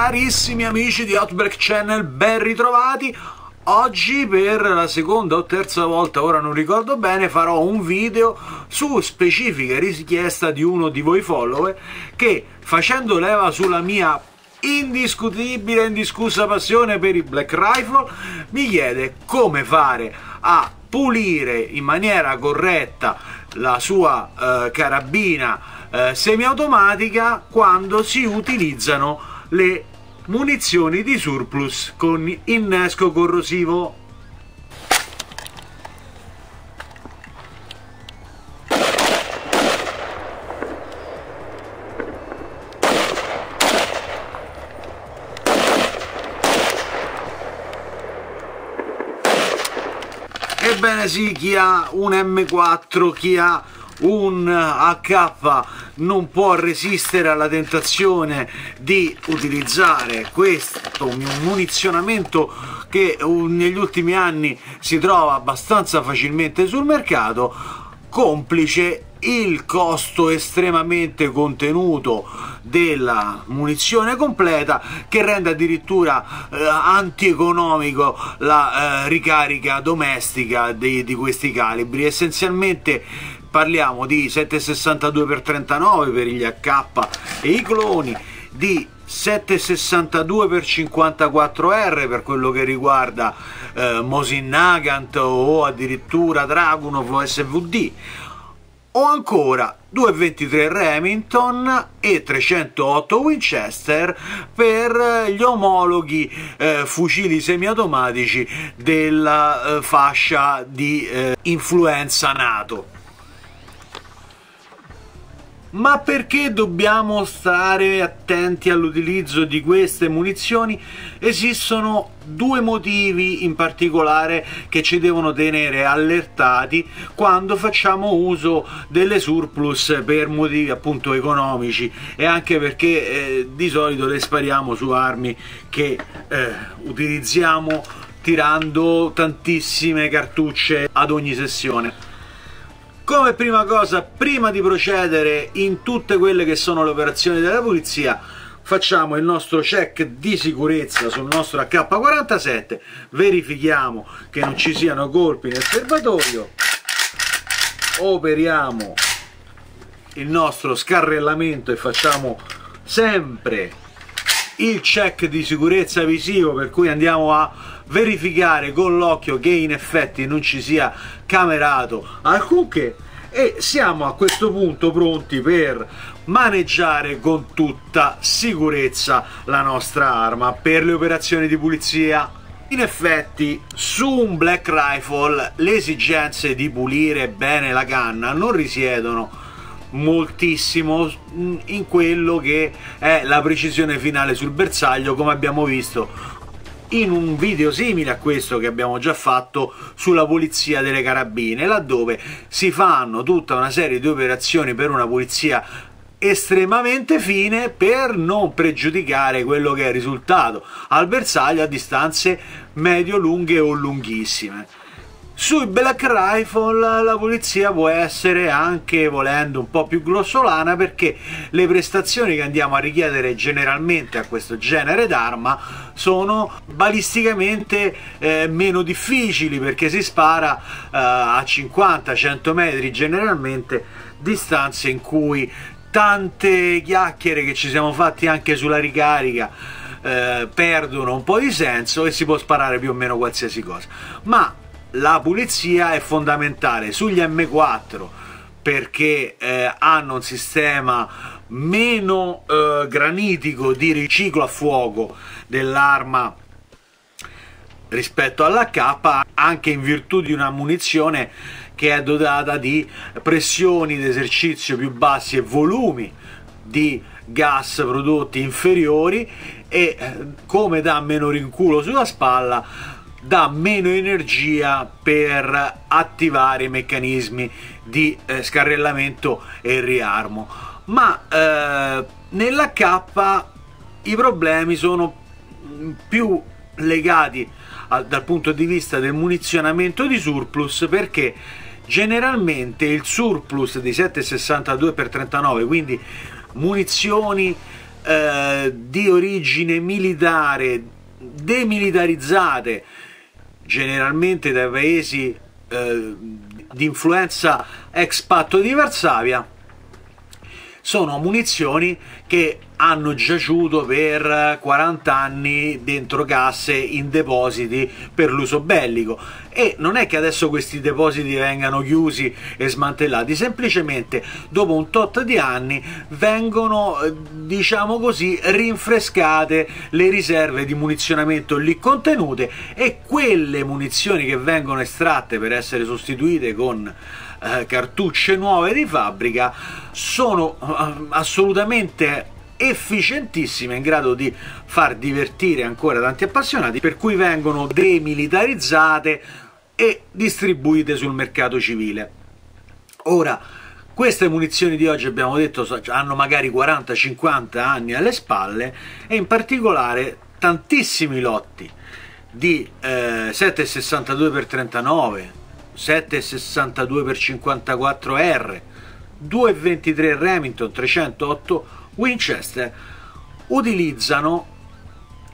Carissimi amici di Outbreak Channel, ben ritrovati! Oggi per la seconda o terza volta, ora non ricordo bene, farò un video su specifica richiesta di uno di voi follower che facendo leva sulla mia indiscutibile e indiscussa passione per i Black Rifle mi chiede come fare a pulire in maniera corretta la sua eh, carabina eh, semiautomatica quando si utilizzano le munizioni di surplus con innesco corrosivo. Ebbene sì, chi ha un M4, chi ha un AK non può resistere alla tentazione di utilizzare questo munizionamento che uh, negli ultimi anni si trova abbastanza facilmente sul mercato complice il costo estremamente contenuto della munizione completa che rende addirittura eh, antieconomico la eh, ricarica domestica di, di questi calibri. Essenzialmente parliamo di 762x39 per gli AK e i cloni, di 762x54R per quello che riguarda eh, Mosin Nagant o addirittura Dragunov SVD o ancora 223 Remington e 308 Winchester per gli omologhi eh, fucili semiautomatici della eh, fascia di eh, influenza NATO. Ma perché dobbiamo stare attenti all'utilizzo di queste munizioni? Esistono due motivi in particolare che ci devono tenere allertati quando facciamo uso delle surplus per motivi appunto economici e anche perché eh, di solito le spariamo su armi che eh, utilizziamo tirando tantissime cartucce ad ogni sessione. Come prima cosa, prima di procedere in tutte quelle che sono le operazioni della polizia, facciamo il nostro check di sicurezza sul nostro AK-47, verifichiamo che non ci siano colpi nel serbatoio, operiamo il nostro scarrellamento e facciamo sempre il check di sicurezza visivo per cui andiamo a verificare con l'occhio che in effetti non ci sia camerato alcunché e siamo a questo punto pronti per maneggiare con tutta sicurezza la nostra arma per le operazioni di pulizia. In effetti su un Black Rifle le esigenze di pulire bene la canna non risiedono moltissimo in quello che è la precisione finale sul bersaglio come abbiamo visto in un video simile a questo che abbiamo già fatto sulla pulizia delle carabine laddove si fanno tutta una serie di operazioni per una pulizia estremamente fine per non pregiudicare quello che è il risultato al bersaglio a distanze medio-lunghe o lunghissime sui Black Rifle la polizia può essere anche volendo un po' più grossolana perché le prestazioni che andiamo a richiedere generalmente a questo genere d'arma sono balisticamente eh, meno difficili perché si spara eh, a 50-100 metri generalmente distanze in cui tante chiacchiere che ci siamo fatti anche sulla ricarica eh, perdono un po' di senso e si può sparare più o meno qualsiasi cosa. Ma la pulizia è fondamentale. Sugli M4 perché eh, hanno un sistema meno eh, granitico di riciclo a fuoco dell'arma rispetto all'H anche in virtù di una munizione che è dotata di pressioni d'esercizio più bassi e volumi di gas prodotti inferiori e eh, come dà meno rinculo sulla spalla dà meno energia per attivare i meccanismi di eh, scarrellamento e riarmo. Ma eh, nell'H i problemi sono più legati a, dal punto di vista del munizionamento di surplus perché generalmente il surplus di 7,62 x 39 quindi munizioni eh, di origine militare demilitarizzate generalmente dai paesi eh, di influenza ex patto di Varsavia sono munizioni che hanno giaciuto per 40 anni dentro casse in depositi per l'uso bellico. E non è che adesso questi depositi vengano chiusi e smantellati, semplicemente dopo un tot di anni vengono, diciamo così, rinfrescate le riserve di munizionamento lì contenute e quelle munizioni che vengono estratte per essere sostituite con eh, cartucce nuove di fabbrica sono eh, assolutamente efficientissime in grado di far divertire ancora tanti appassionati per cui vengono demilitarizzate e distribuite sul mercato civile. Ora queste munizioni di oggi abbiamo detto hanno magari 40-50 anni alle spalle e in particolare tantissimi lotti di eh, 7,62x39 7,62x54R 2,23 Remington 308 Winchester utilizzano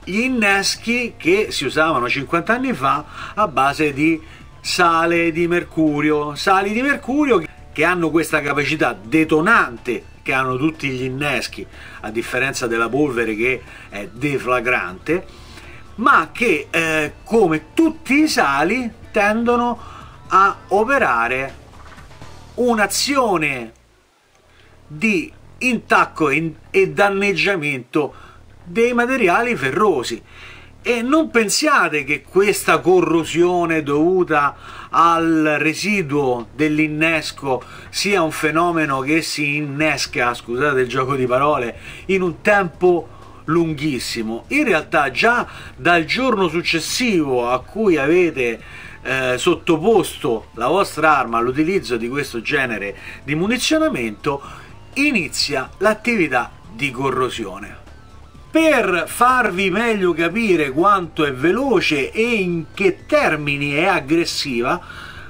gli inneschi che si usavano 50 anni fa a base di sale di mercurio, sali di mercurio che hanno questa capacità detonante che hanno tutti gli inneschi, a differenza della polvere che è deflagrante, ma che eh, come tutti i sali tendono a operare un'azione di intacco e danneggiamento dei materiali ferrosi e non pensiate che questa corrosione dovuta al residuo dell'innesco sia un fenomeno che si innesca, scusate il gioco di parole, in un tempo lunghissimo. In realtà già dal giorno successivo a cui avete eh, sottoposto la vostra arma all'utilizzo di questo genere di munizionamento, inizia l'attività di corrosione. Per farvi meglio capire quanto è veloce e in che termini è aggressiva,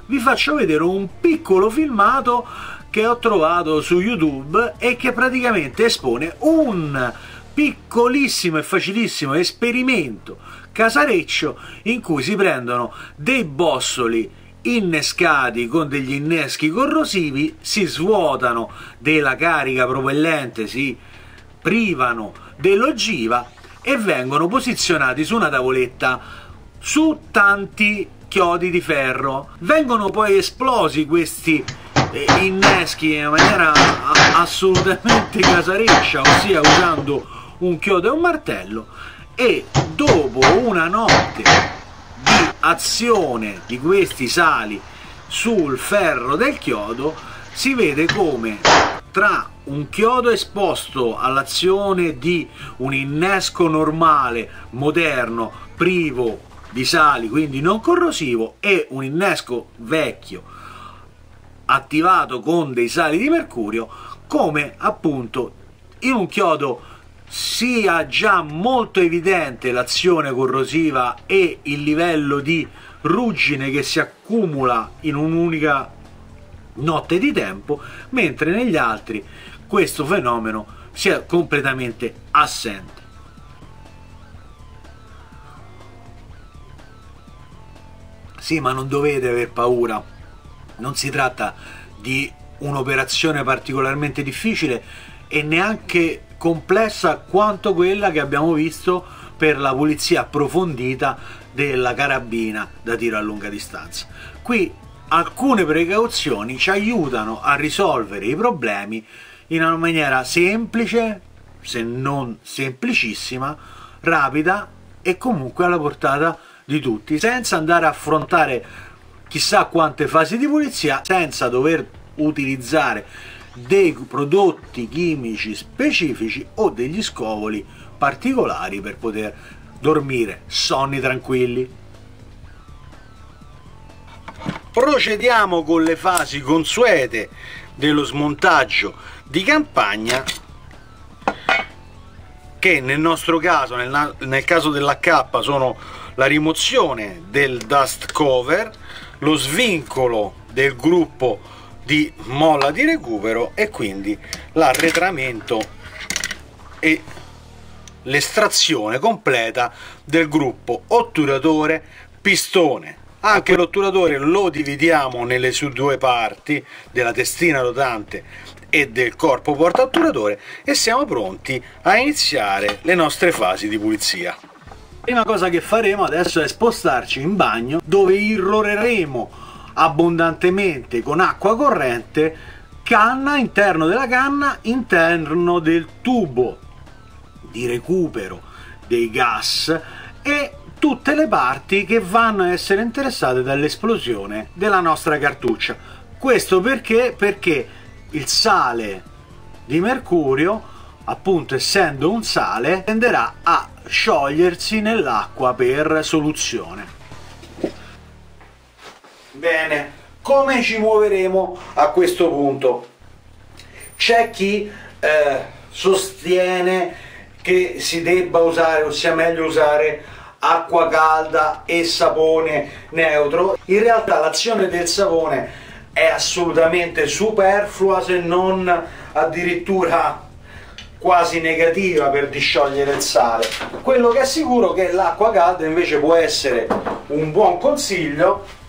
vi faccio vedere un piccolo filmato che ho trovato su YouTube e che praticamente espone un piccolissimo e facilissimo esperimento casareccio in cui si prendono dei bossoli innescati con degli inneschi corrosivi, si svuotano della carica propellente, si privano dell'ogiva e vengono posizionati su una tavoletta su tanti chiodi di ferro. Vengono poi esplosi questi eh, inneschi in maniera assolutamente casareccia, ossia usando un chiodo e un martello e dopo una notte azione di questi sali sul ferro del chiodo si vede come tra un chiodo esposto all'azione di un innesco normale, moderno, privo di sali, quindi non corrosivo, e un innesco vecchio attivato con dei sali di mercurio, come appunto in un chiodo sia già molto evidente l'azione corrosiva e il livello di ruggine che si accumula in un'unica notte di tempo, mentre negli altri questo fenomeno sia completamente assente. Sì, ma non dovete aver paura, non si tratta di un'operazione particolarmente difficile e neanche complessa quanto quella che abbiamo visto per la pulizia approfondita della carabina da tiro a lunga distanza. Qui alcune precauzioni ci aiutano a risolvere i problemi in una maniera semplice, se non semplicissima, rapida e comunque alla portata di tutti, senza andare a affrontare chissà quante fasi di pulizia, senza dover utilizzare dei prodotti chimici specifici o degli scovoli particolari per poter dormire sonni tranquilli. Procediamo con le fasi consuete dello smontaggio di campagna che nel nostro caso, nel, nel caso dell'H sono la rimozione del dust cover, lo svincolo del gruppo di molla di recupero e quindi l'arretramento e l'estrazione completa del gruppo otturatore pistone. Anche l'otturatore lo dividiamo nelle sue due parti della testina rotante e del corpo porta otturatore e siamo pronti a iniziare le nostre fasi di pulizia. Prima cosa che faremo adesso è spostarci in bagno dove irroreremo abbondantemente con acqua corrente canna interno della canna interno del tubo di recupero dei gas e tutte le parti che vanno a essere interessate dall'esplosione della nostra cartuccia questo perché perché il sale di mercurio appunto essendo un sale tenderà a sciogliersi nell'acqua per soluzione. Bene, come ci muoveremo a questo punto? C'è chi eh, sostiene che si debba usare o sia meglio usare acqua calda e sapone neutro. In realtà l'azione del sapone è assolutamente superflua se non addirittura quasi negativa per disciogliere il sale. Quello che è sicuro è che l'acqua calda invece può essere un buon consiglio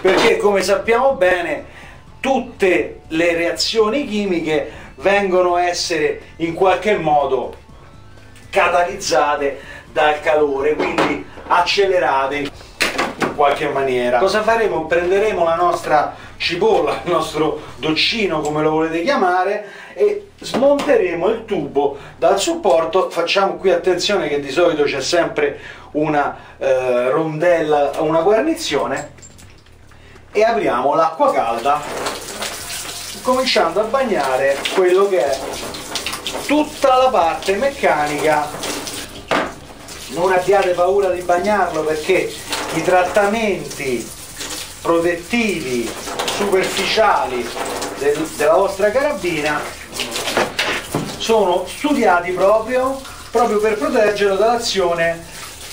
perché come sappiamo bene tutte le reazioni chimiche vengono a essere in qualche modo catalizzate dal calore, quindi accelerate in qualche maniera. Cosa faremo? Prenderemo la nostra cipolla, il nostro doccino come lo volete chiamare e smonteremo il tubo dal supporto facciamo qui attenzione che di solito c'è sempre una eh, rondella una guarnizione e apriamo l'acqua calda cominciando a bagnare quello che è tutta la parte meccanica non abbiate paura di bagnarlo perché i trattamenti protettivi superficiali del, della vostra carabina sono studiati proprio, proprio per proteggerlo dall'azione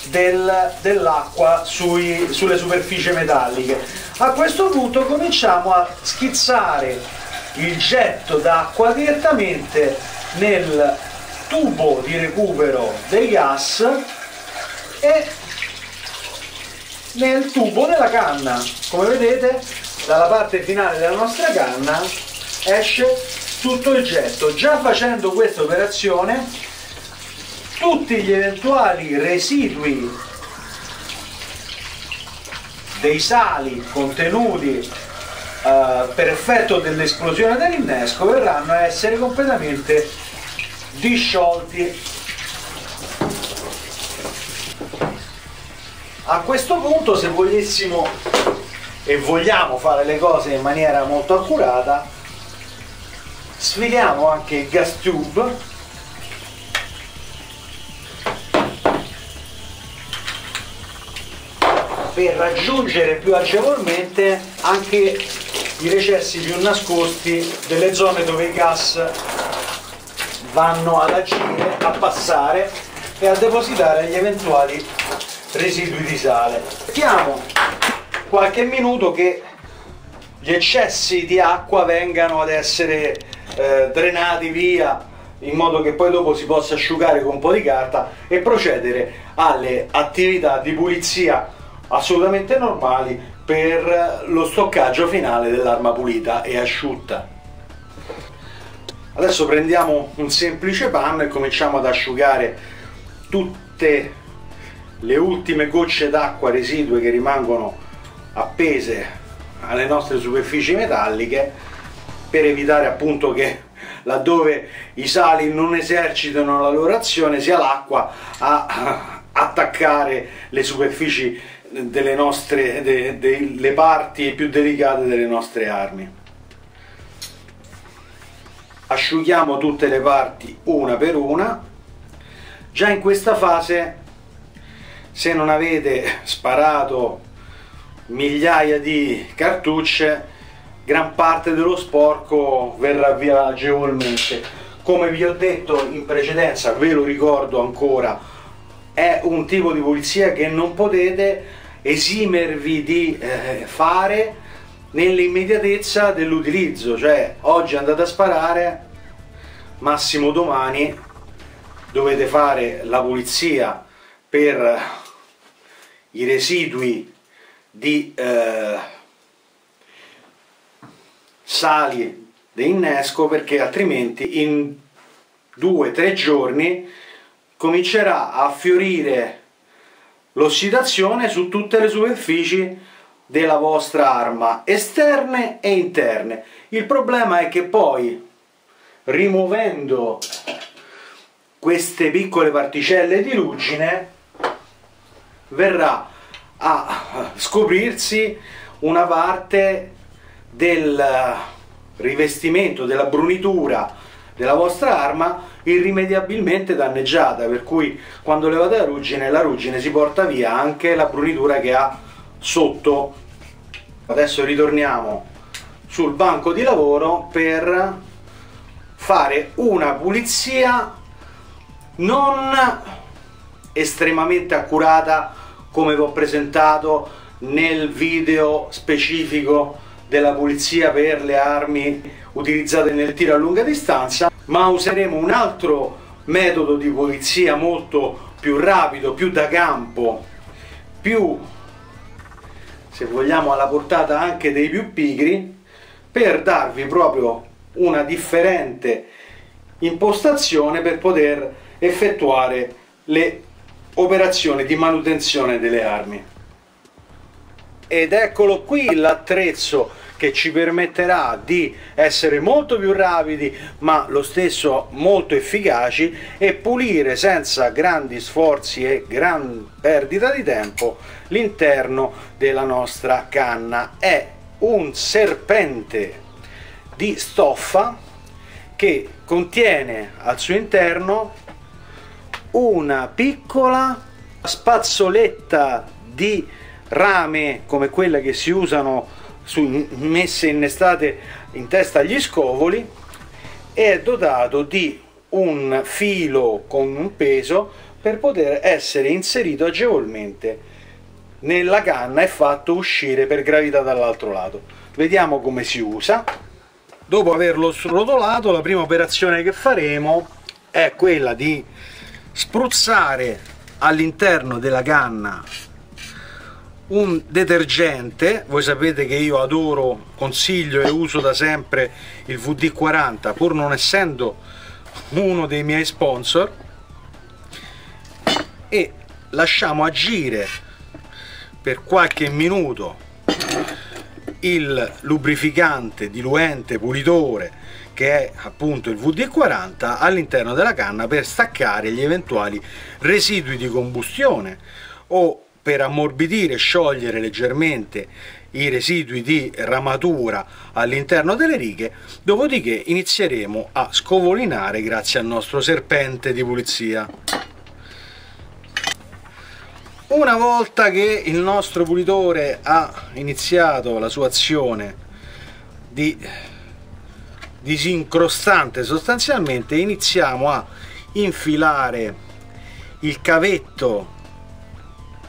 del, dell'acqua sulle superfici metalliche. A questo punto cominciamo a schizzare il getto d'acqua direttamente nel tubo di recupero dei gas e nel tubo della canna. Come vedete dalla parte finale della nostra canna esce tutto il getto. Già facendo questa operazione tutti gli eventuali residui dei sali contenuti uh, per effetto dell'esplosione dell'innesco verranno a essere completamente disciolti. A questo punto se volessimo e vogliamo fare le cose in maniera molto accurata sfiliamo anche il gas tube per raggiungere più agevolmente anche i recessi più nascosti delle zone dove i gas vanno ad agire, a passare e a depositare gli eventuali residui di sale. Aspettiamo qualche minuto che gli eccessi di acqua vengano ad essere eh, drenati via in modo che poi dopo si possa asciugare con un po' di carta e procedere alle attività di pulizia assolutamente normali per lo stoccaggio finale dell'arma pulita e asciutta. Adesso prendiamo un semplice panno e cominciamo ad asciugare tutte le ultime gocce d'acqua residue che rimangono appese alle nostre superfici metalliche per evitare appunto che laddove i sali non esercitano la loro azione sia l'acqua a attaccare le superfici delle nostre de, de, parti più delicate delle nostre armi. Asciughiamo tutte le parti una per una. Già in questa fase se non avete sparato migliaia di cartucce gran parte dello sporco verrà via agevolmente. Come vi ho detto in precedenza ve lo ricordo ancora è un tipo di pulizia che non potete esimervi di eh, fare nell'immediatezza dell'utilizzo cioè oggi andate a sparare massimo domani dovete fare la pulizia per i residui di eh, sali di innesco perché altrimenti in due o tre giorni comincerà a fiorire l'ossidazione su tutte le superfici della vostra arma esterne e interne. Il problema è che poi rimuovendo queste piccole particelle di ruggine verrà a scoprirsi una parte del rivestimento della brunitura della vostra arma irrimediabilmente danneggiata per cui quando levate la ruggine la ruggine si porta via anche la brunitura che ha sotto. Adesso ritorniamo sul banco di lavoro per fare una pulizia non estremamente accurata come vi ho presentato nel video specifico della pulizia per le armi utilizzate nel tiro a lunga distanza ma useremo un altro metodo di pulizia molto più rapido, più da campo, più se vogliamo alla portata anche dei più pigri per darvi proprio una differente impostazione per poter effettuare le operazioni di manutenzione delle armi. Ed eccolo qui l'attrezzo che ci permetterà di essere molto più rapidi ma lo stesso molto efficaci e pulire senza grandi sforzi e gran perdita di tempo l'interno della nostra canna. È un serpente di stoffa che contiene al suo interno una piccola spazzoletta di rame come quella che si usano su, messe innestate in testa agli scovoli e è dotato di un filo con un peso per poter essere inserito agevolmente nella canna e fatto uscire per gravità dall'altro lato. Vediamo come si usa. Dopo averlo srotolato la prima operazione che faremo è quella di spruzzare all'interno della canna un detergente voi sapete che io adoro consiglio e uso da sempre il VD40 pur non essendo uno dei miei sponsor e lasciamo agire per qualche minuto il lubrificante, diluente, pulitore che è appunto il VD40 all'interno della canna per staccare gli eventuali residui di combustione o per ammorbidire sciogliere leggermente i residui di ramatura all'interno delle righe dopodiché inizieremo a scovolinare grazie al nostro serpente di pulizia. Una volta che il nostro pulitore ha iniziato la sua azione di disincrostante sostanzialmente iniziamo a infilare il cavetto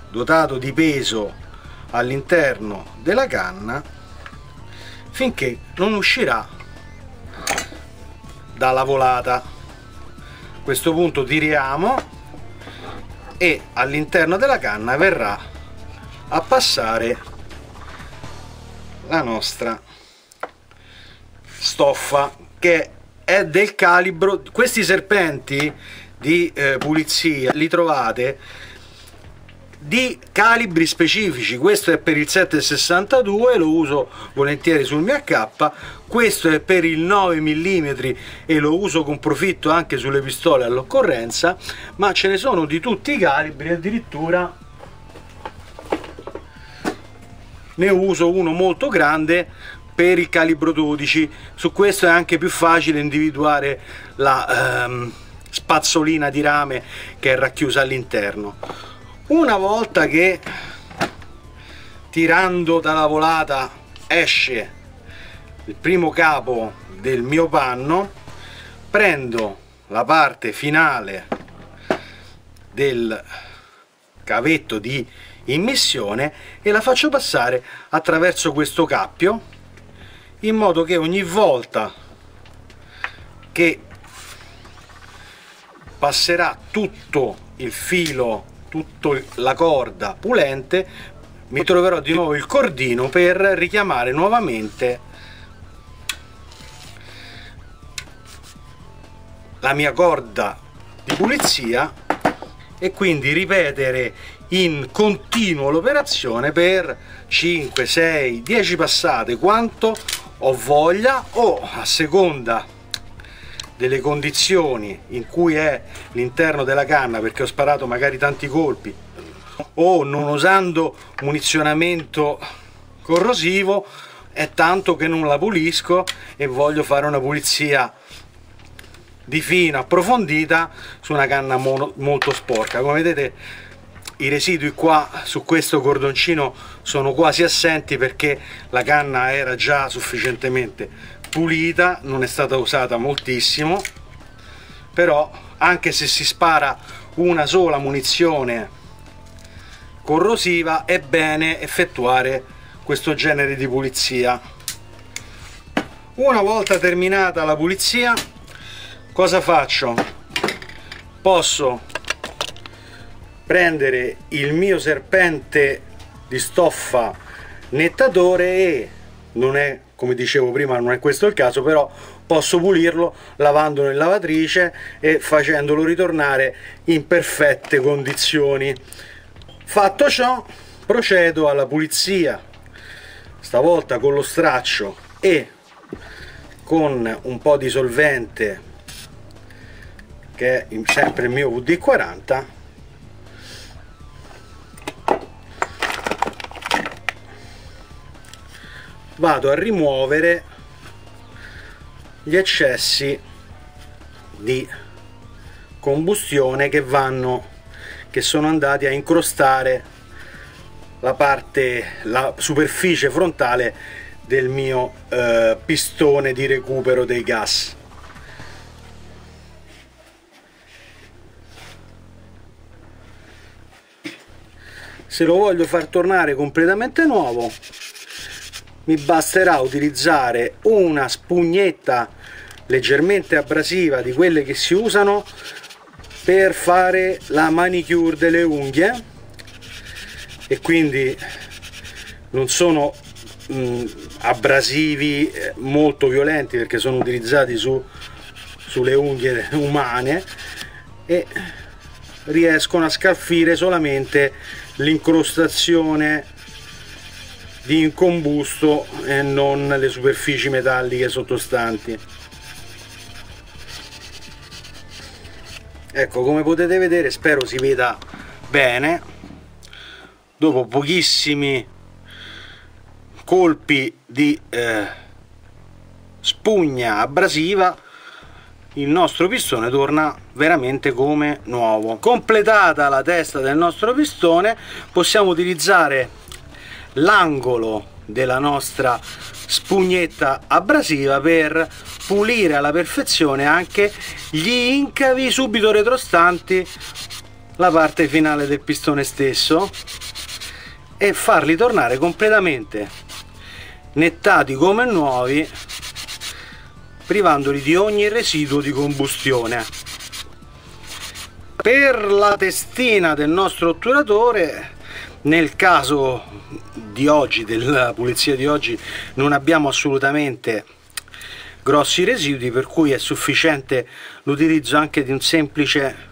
dotato di peso all'interno della canna finché non uscirà dalla volata. A questo punto tiriamo e all'interno della canna verrà a passare la nostra stoffa che è del calibro questi serpenti di eh, pulizia li trovate di calibri specifici. Questo è per il 762 lo uso volentieri sul mio AK questo è per il 9 mm e lo uso con profitto anche sulle pistole all'occorrenza ma ce ne sono di tutti i calibri addirittura ne uso uno molto grande per il calibro 12 su questo è anche più facile individuare la ehm, spazzolina di rame che è racchiusa all'interno una volta che tirando dalla volata esce il primo capo del mio panno prendo la parte finale del cavetto di immissione e la faccio passare attraverso questo cappio in modo che ogni volta che passerà tutto il filo, tutta la corda pulente, mi troverò di nuovo il cordino per richiamare nuovamente la mia corda di pulizia e quindi ripetere in continuo l'operazione per 5, 6, 10 passate quanto ho voglia o a seconda delle condizioni in cui è l'interno della canna perché ho sparato magari tanti colpi o non usando munizionamento corrosivo è tanto che non la pulisco e voglio fare una pulizia di fino approfondita su una canna molto sporca. Come vedete i residui qua su questo cordoncino sono quasi assenti perché la canna era già sufficientemente pulita non è stata usata moltissimo però anche se si spara una sola munizione corrosiva è bene effettuare questo genere di pulizia una volta terminata la pulizia cosa faccio? Posso prendere il mio serpente di stoffa nettatore e non è come dicevo prima non è questo il caso però posso pulirlo lavandolo in lavatrice e facendolo ritornare in perfette condizioni. Fatto ciò procedo alla pulizia. Stavolta con lo straccio e con un po' di solvente che è sempre il mio VD40 vado a rimuovere gli eccessi di combustione che vanno che sono andati a incrostare la parte la superficie frontale del mio eh, pistone di recupero dei gas. Se lo voglio far tornare completamente nuovo mi basterà utilizzare una spugnetta leggermente abrasiva di quelle che si usano per fare la manicure delle unghie. E quindi non sono mh, abrasivi eh, molto violenti perché sono utilizzati su, sulle unghie umane e riescono a scalfire solamente l'incrostazione di incombusto e non le superfici metalliche sottostanti. Ecco come potete vedere spero si veda bene. Dopo pochissimi colpi di eh, spugna abrasiva il nostro pistone torna veramente come nuovo. Completata la testa del nostro pistone possiamo utilizzare l'angolo della nostra spugnetta abrasiva per pulire alla perfezione anche gli incavi subito retrostanti la parte finale del pistone stesso e farli tornare completamente nettati come nuovi privandoli di ogni residuo di combustione. Per la testina del nostro otturatore, nel caso di oggi, della pulizia di oggi, non abbiamo assolutamente grossi residui per cui è sufficiente l'utilizzo anche di un semplice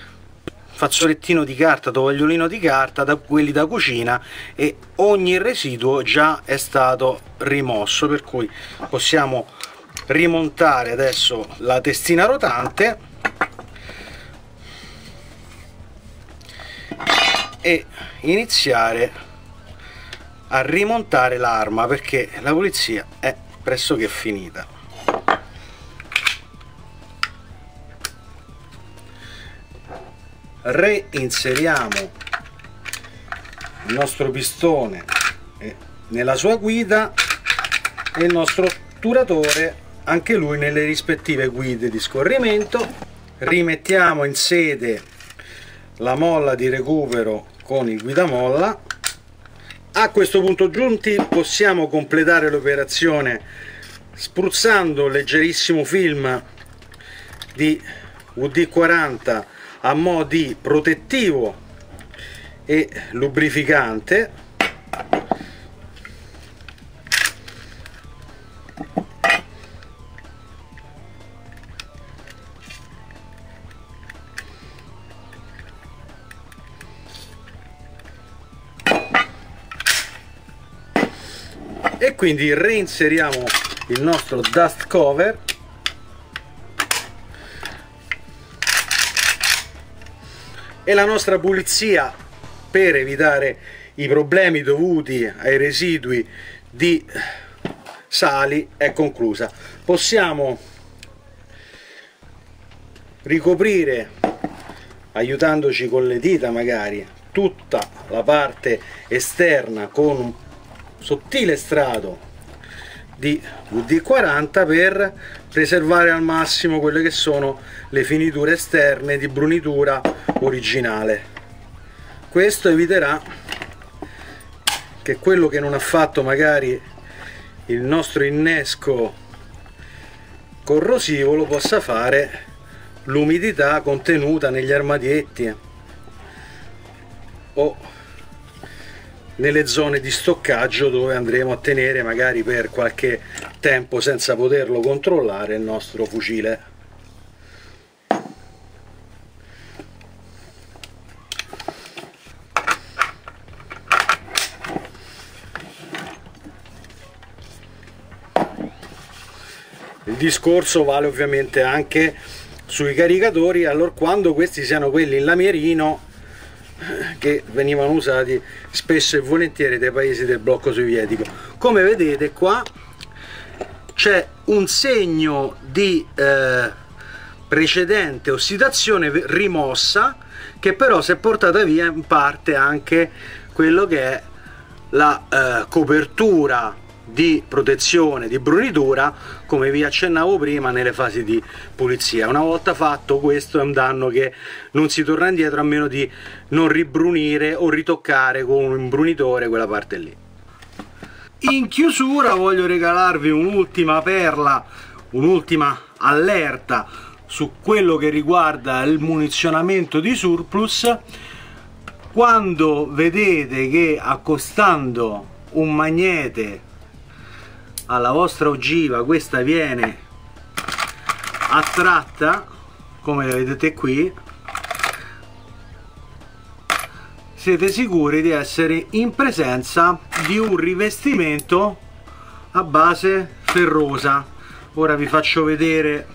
fazzolettino di carta, tovagliolino di carta, da quelli da cucina e ogni residuo già è stato rimosso per cui possiamo rimontare adesso la testina rotante e iniziare a rimontare l'arma perché la pulizia è pressoché finita. Reinseriamo il nostro pistone nella sua guida e il nostro otturatore anche lui nelle rispettive guide di scorrimento. Rimettiamo in sede la molla di recupero con il guidamolla a questo punto giunti possiamo completare l'operazione spruzzando leggerissimo film di VD40 a mo' di protettivo e lubrificante quindi reinseriamo il nostro dust cover. E la nostra pulizia per evitare i problemi dovuti ai residui di sali è conclusa. Possiamo ricoprire aiutandoci con le dita magari tutta la parte esterna con un sottile strato di VD40 per preservare al massimo quelle che sono le finiture esterne di brunitura originale. Questo eviterà che quello che non ha fatto magari il nostro innesco corrosivo lo possa fare l'umidità contenuta negli armadietti o nelle zone di stoccaggio dove andremo a tenere magari per qualche tempo senza poterlo controllare il nostro fucile. Il discorso vale ovviamente anche sui caricatori. Allora quando questi siano quelli in lamierino che venivano usati spesso e volentieri dai paesi del blocco sovietico. Come vedete qua c'è un segno di eh, precedente ossidazione rimossa che però si è portata via in parte anche quello che è la eh, copertura di protezione, di brunitura, come vi accennavo prima nelle fasi di pulizia. Una volta fatto questo è un danno che non si torna indietro a meno di non ribrunire o ritoccare con un imbrunitore quella parte lì. In chiusura voglio regalarvi un'ultima perla, un'ultima allerta su quello che riguarda il munizionamento di surplus quando vedete che accostando un magnete alla vostra ogiva questa viene attratta come vedete qui. Siete sicuri di essere in presenza di un rivestimento a base ferrosa? Ora vi faccio vedere.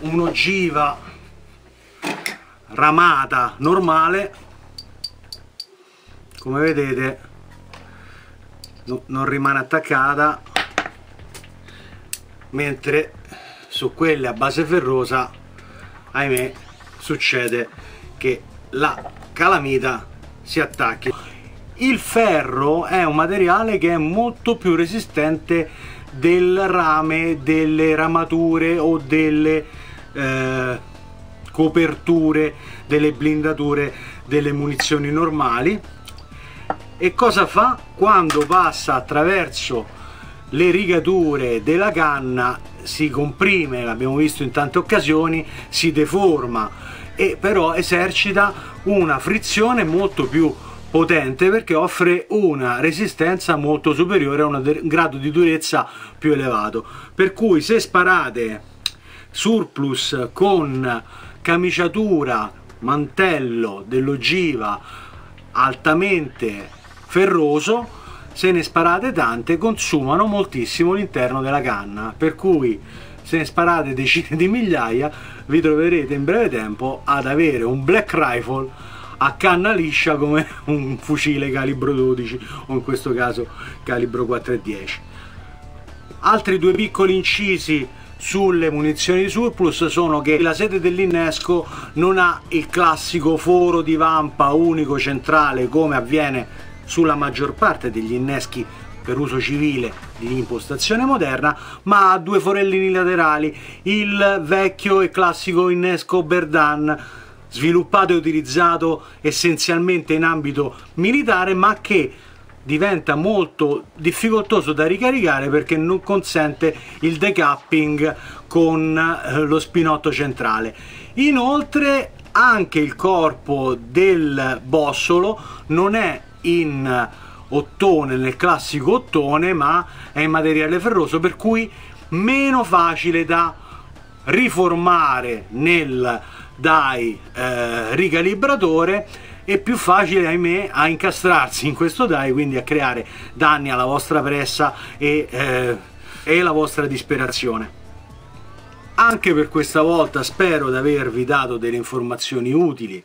Un'ogiva ramata normale come vedete no, non rimane attaccata mentre su quelle a base ferrosa ahimè succede che la calamita si attacchi. Il ferro è un materiale che è molto più resistente del rame delle ramature o delle eh, coperture delle blindature delle munizioni normali e cosa fa? Quando passa attraverso le rigature della canna si comprime, l'abbiamo visto in tante occasioni, si deforma e però esercita una frizione molto più potente perché offre una resistenza molto superiore a un grado di durezza più elevato per cui se sparate surplus con camiciatura mantello dell'ogiva altamente ferroso se ne sparate tante consumano moltissimo l'interno della canna per cui se ne sparate decine di migliaia vi troverete in breve tempo ad avere un black rifle a canna liscia come un fucile calibro 12 o in questo caso calibro 410 altri due piccoli incisi sulle munizioni di surplus sono che la sede dell'innesco non ha il classico foro di vampa unico centrale come avviene sulla maggior parte degli inneschi per uso civile di impostazione moderna, ma ha due forellini laterali, il vecchio e classico innesco Berdan, sviluppato e utilizzato essenzialmente in ambito militare, ma che diventa molto difficoltoso da ricaricare perché non consente il decapping con eh, lo spinotto centrale. Inoltre anche il corpo del bossolo non è in ottone nel classico ottone ma è in materiale ferroso per cui meno facile da riformare nel die eh, ricalibratore e più facile ahimè a incastrarsi in questo die quindi a creare danni alla vostra pressa e, eh, e la vostra disperazione. Anche per questa volta spero di avervi dato delle informazioni utili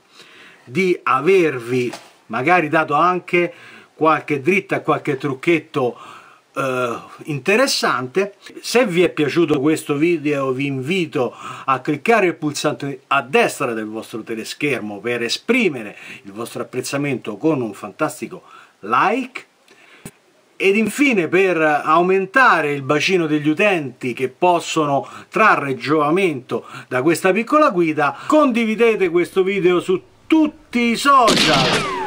di avervi magari dato anche qualche dritta qualche trucchetto Uh, interessante. Se vi è piaciuto questo video vi invito a cliccare il pulsante a destra del vostro teleschermo per esprimere il vostro apprezzamento con un fantastico like. Ed infine per aumentare il bacino degli utenti che possono trarre giovamento da questa piccola guida condividete questo video su tutti i social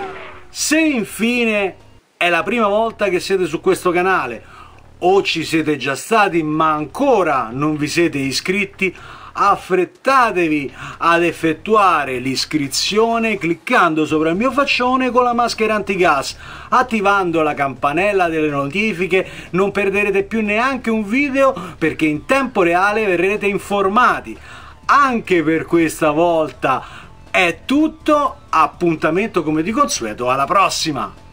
se infine è la prima volta che siete su questo canale o ci siete già stati ma ancora non vi siete iscritti affrettatevi ad effettuare l'iscrizione cliccando sopra il mio faccione con la maschera antigas attivando la campanella delle notifiche. Non perderete più neanche un video perché in tempo reale verrete informati. Anche per questa volta è tutto. Appuntamento come di consueto alla prossima